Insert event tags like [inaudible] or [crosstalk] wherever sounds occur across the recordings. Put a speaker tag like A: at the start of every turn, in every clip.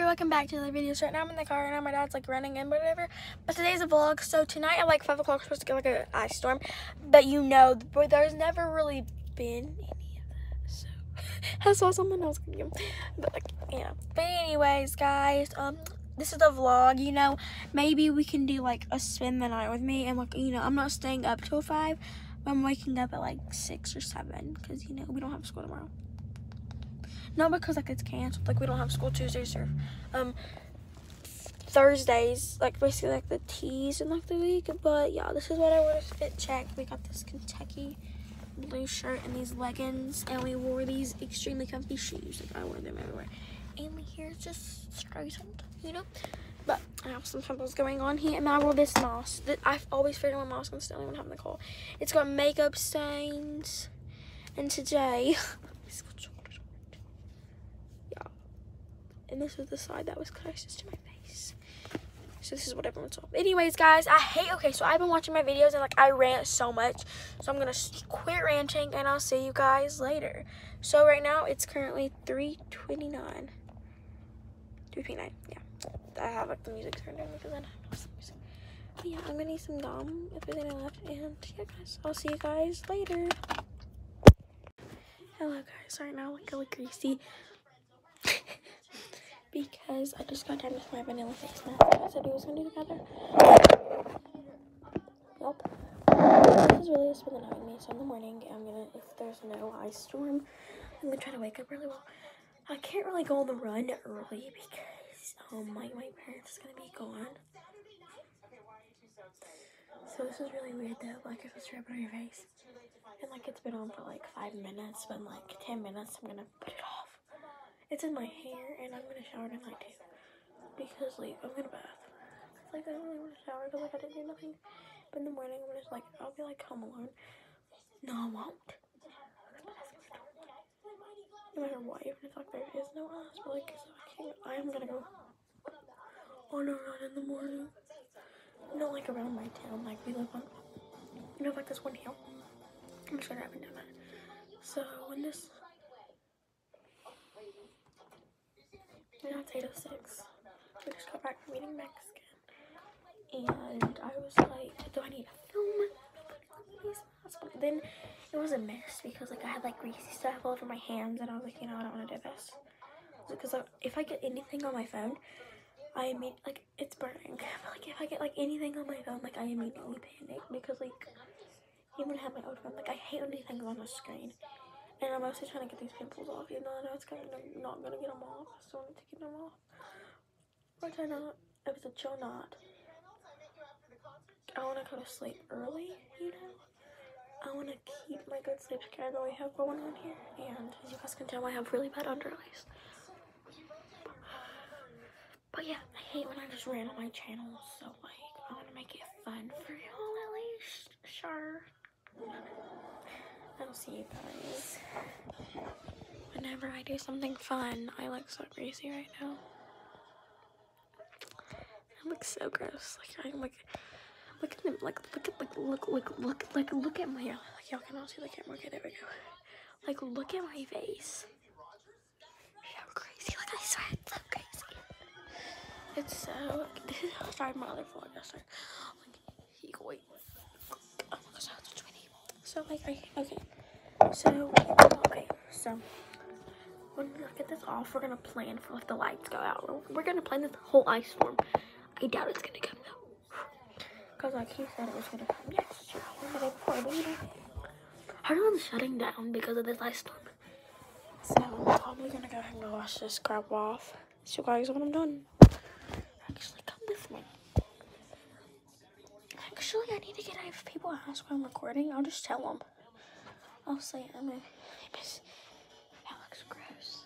A: up? Welcome back to the video. So right now I'm in the car and now my dad's like running in, whatever. But today's a vlog. So tonight at like 5 o'clock, supposed to get like a ice storm. But you know, there's never really been any of that. So [laughs] I saw someone else. But like, yeah. But anyways, guys, um, this is the vlog. You know, maybe we can do like a spend the night with me. And like, you know, I'm not staying up till 5. I'm waking up at like 6 or 7 because, you know, we don't have school tomorrow. Not because like it's canceled. Like we don't have school Tuesdays or um Thursdays. Like basically like the teas in like the week. But yeah, this is what I wore to fit check. We got this Kentucky blue shirt and these leggings and we wore these extremely comfy shoes. Like I wear them everywhere. And my hair is just straightened, you know? But I have some pimples going on here. And I wore this mask. That I've always feared my mask and still even having the call. It's got makeup stains. And today [laughs] and this was the side that was closest to my face. So this is what everyone saw. Anyways, guys, I hate, okay, so I've been watching my videos and like I rant so much. So I'm going to quit ranting and I'll see you guys later. So right now it's currently 3.29. 3.29, yeah. I have like the music turned on because I don't know some music. But yeah, I'm going to need some gum if there's any left. And yeah, guys, I'll see you guys later. Hello, guys. Right now, like, look greasy because I just got done with my vanilla face mask I said we was gonna do together. Nope. This is really a spend the night me. So in the morning, I'm gonna, if there's no ice storm, I'm gonna try to wake up really well. I can't really go on the run early because um, my, my parents is gonna be gone. So this is really weird though, like if it's rubbing on your face. And like it's been on for like five minutes, but like 10 minutes I'm gonna put. It's in my hair, and I'm gonna shower tonight too. Because, like, I'm gonna bath. Like, I don't really want to shower because, like, I didn't do nothing. But in the morning, I'm just, like, I'll be, like, home alone. No, I won't. No matter what, even if, like, there is no ass, but, like, so I am gonna go on a run in the morning. Not, like, around my town. Like, we live on, you know, like, this one hill. I'm just gonna and down that. So, when this now it's 806. I just got back from eating Mexican. And I was like, do I need to film But then it was a mess because like I had like greasy stuff all over my hands and I was like, you know, I don't want to do this. Because if I get anything on my phone, I mean, like, it's burning. [laughs] But, like, if I get, like, anything on my phone, like, I immediately panic because, like, even have my old phone, like, I hate when anything's on the screen. And I'm mostly trying to get these pimples off, even though I know it's kind of not going to get them off. I still want to get them off. Which I know it was a chill knot. I want to go to sleep early, you know? I want to keep my good sleep schedule I have going on here. And as you guys can tell, I have really bad underlays. But yeah, I hate when I just ran on my channel. So, like, I want to make it fun for y'all at least. Sure. I'll see you guys. Whenever I do something fun, I look so greasy right now. I look so gross. Like I'm like look at them like look at like look look look like look at my like y'all cannot see the camera. Okay, there we go. Like look at my face. I'm crazy. Like I swear it's so crazy. It's so this is sorry my other vlog. Sorry. Like he wait. So like I okay. So okay, so when we get this off, we're gonna plan for if the lights go out. We're gonna plan this whole ice storm. I doubt it's gonna come though. Cause like he said it was gonna come yesterday before, know. Everyone's shutting down because of this ice storm. So I'm probably gonna go ahead and wash this crap off. So guys when I'm done. Actually come with me. Actually, I need to get, if people ask why I'm recording, I'll just tell them. I'll say I'm a, that looks gross.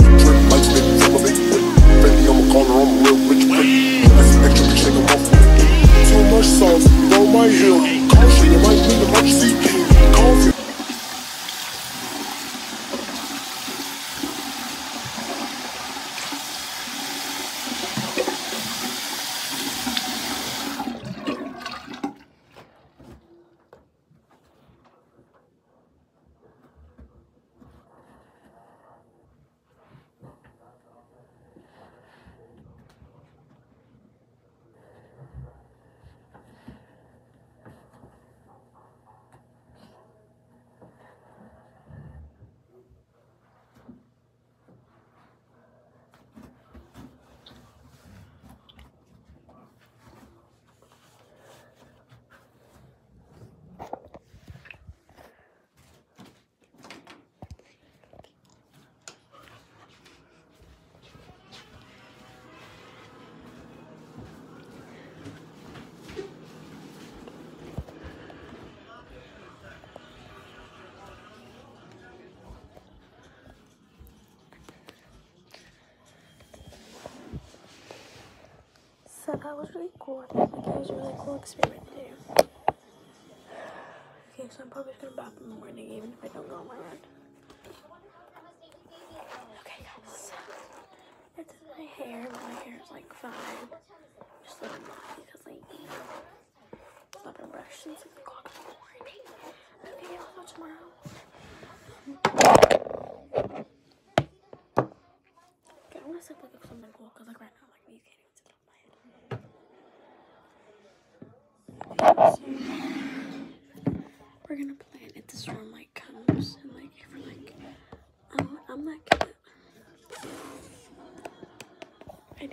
B: Drip like a big whip. Corner, I'm a real rich. That's an extra off. Too much sauce, my heel. Caution, you might need emergency. Coffee.
A: So that was really cool. I think like, it was a really cool experiment to do. Okay, so I'm probably just gonna bath in the morning even if I don't go on my run. Okay guys, it's my hair, but my hair is like fine. Just let it messy because like, you know, it's not been brushed since 6 o'clock in the morning. Okay, I'll go tomorrow. Okay, I wanna sleep like something cool because like right now, like you can't even sit on my head. We're gonna plan if this storm like comes and like if we're like I'm I'm not gonna I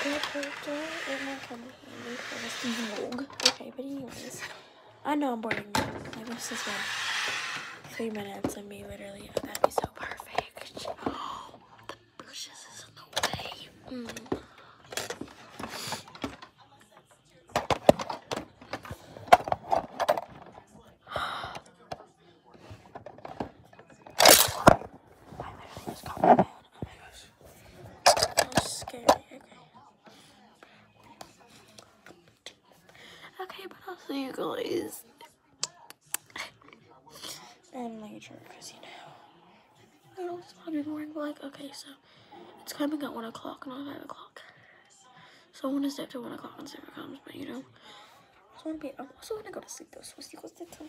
A: Filter it might come handy for this vlog. Okay, but anyways, I know I'm boring you. Like this is what three minutes of me literally. Oh, that'd be so perfect. Oh, [gasps] the bushes is in the way. Mm. I literally just got my phone. Oh my gosh. That was scary. Okay. Okay, but I'll see you guys. And later, because you know. I know it's probably boring, but like, okay, so it's coming at 1 o'clock, not five o'clock. So I want to stay up to 1 o'clock when Sarah comes, but you know. I want to be, I'm also going to go to sleep though, so we'll see what's the time.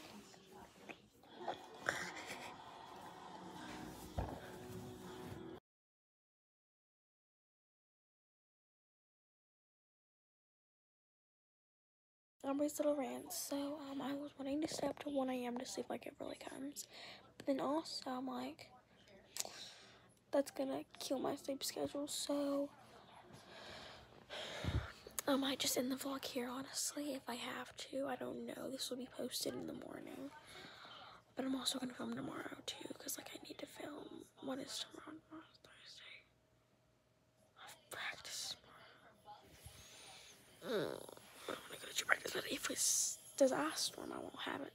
A: Amber's little rant. So, um, I was wanting to stay up to 1 a.m. to see if like it really comes. But then also, I'm like, that's gonna kill my sleep schedule. So, I might just end the vlog here, honestly, if I have to. I don't know. This will be posted in the morning. But I'm also gonna film tomorrow too, because like I need to film. What is tomorrow? Tomorrow's Thursday. I have practice tomorrow. Mm. If it's storm, I won't have it.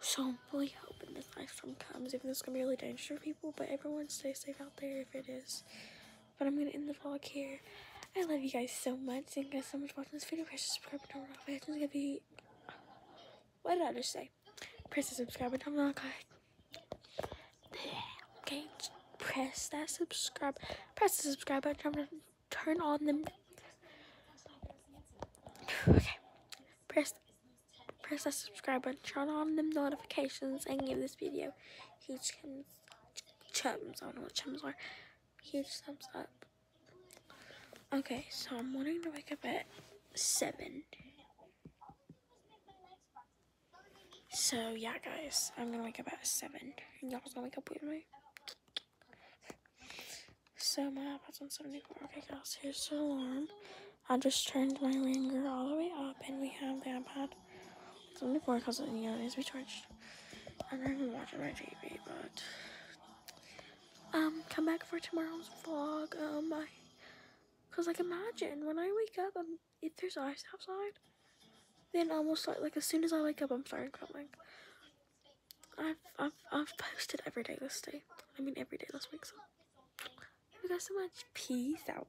A: So I'm really hoping this ice storm comes, even though it's gonna be really dangerous for people. But everyone stay safe out there if it is. But I'm gonna end the vlog here. I love you guys so much. Thank you guys so much for watching this video. Press subscribe and turn. It's gonna be. What did I just say? Press the subscribe and turn on Okay, press that subscribe. Press the subscribe button. Turn on them. Okay, press press that subscribe button. Turn on them notifications and give this video huge chums. Chums. I don't know what chums are. Huge thumbs up. Okay, so I'm wanting to wake up at seven. So yeah, guys, I'm gonna wake up at seven, and y'all's gonna wake up with me. So my iPad's on 74. Okay, guys, here's the alarm. I just turned my ringer all the way up, and we have the iPad on 74 because you know it needs to be charged. I'm not even watching my TV, but um, come back for tomorrow's vlog. Um, I, cause like imagine when I wake up, um, if there's ice outside. Then almost like, like as soon as I wake up, I'm starting filming. I've, I've, I've posted every day this day. I mean, every day this week. So, thank you guys so much. Peace out.